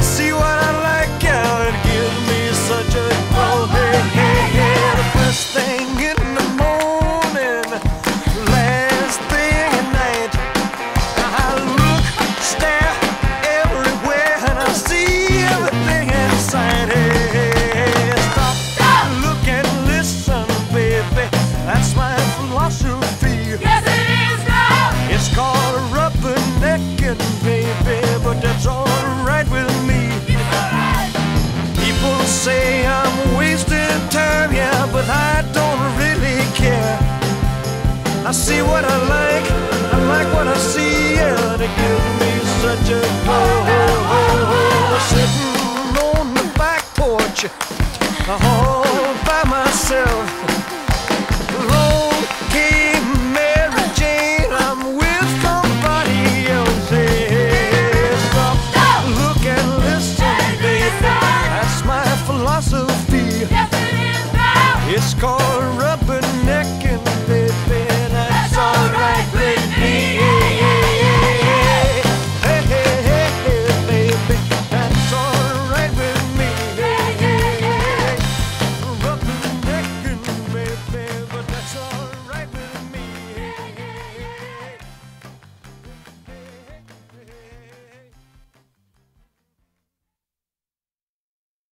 See what I time, yeah, but I don't really care. I see what I like, I like what I see, and it gives me such a glow. Sitting on the back porch, all by myself. Came Mary Jane, I'm with somebody else. Yeah, stop, look and listen, baby. That's my philosophy. It's called rub